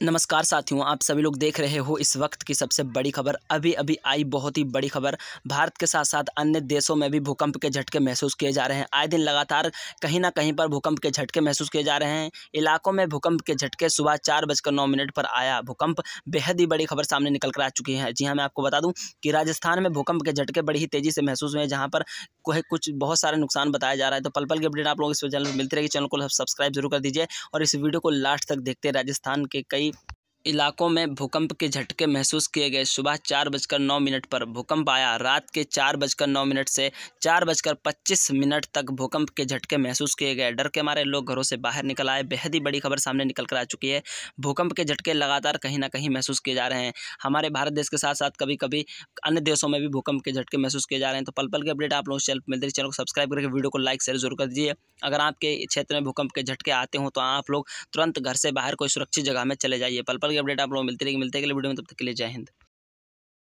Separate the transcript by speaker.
Speaker 1: नमस्कार साथियों, आप सभी लोग देख रहे हो इस वक्त की सबसे बड़ी खबर। अभी अभी आई बहुत ही बड़ी खबर। भारत के साथ साथ अन्य देशों में भी भूकंप के झटके महसूस किए जा रहे हैं। आए दिन लगातार कहीं ना कहीं पर भूकंप के झटके महसूस किए जा रहे हैं। इलाकों में भूकंप के झटके सुबह चार बजकर नौ मिनट पर आया। भूकंप बेहद ही बड़ी खबर सामने निकल कर आ चुकी है। जी हाँ मैं आपको बता दूँ कि राजस्थान में भूकंप के झटके बड़ी ही तेज़ी से महसूस हुए जहाँ पर कुछ बहुत सारे नुकसान बताया जा रहा है। तो पल पल की अपडेट आप लोग इस चैनल पर मिलती रहेगी। चैनल को सब्सक्राइब ज़रूर कर दीजिए और इस वीडियो को लास्ट तक देखते राजस्थान के कई इलाकों में भूकंप के झटके महसूस किए गए। सुबह चार बजकर नौ मिनट पर भूकंप आया। रात के चार बजकर नौ मिनट से चार बजकर पच्चीस मिनट तक भूकंप के झटके महसूस किए गए। डर के मारे लोग घरों से बाहर निकल आए। बेहद ही बड़ी खबर सामने निकल कर आ चुकी है। भूकंप के झटके लगातार कहीं ना कहीं महसूस किए जा रहे हैं। हमारे भारत देश के साथ साथ कभी कभी अन्य देशों में भी भूकंप के झटके महसूस किए जा रहे हैं। तो पल पल के अपडेट आप लोग चैनल मिलते चैनल को सब्सक्राइब करके वीडियो को लाइक शेयर ज़रूर कर दीजिए। अगर आपके क्षेत्र में भूकंप के झटके आते हों तो आप लोग तुरंत घर से बाहर कोई सुरक्षित जगह में चले जाइए। पल पल अपडेट आप लोगों को मिलते रहेगी। मिलते हैं वीडियो में, तब तक के लिए जय हिंद।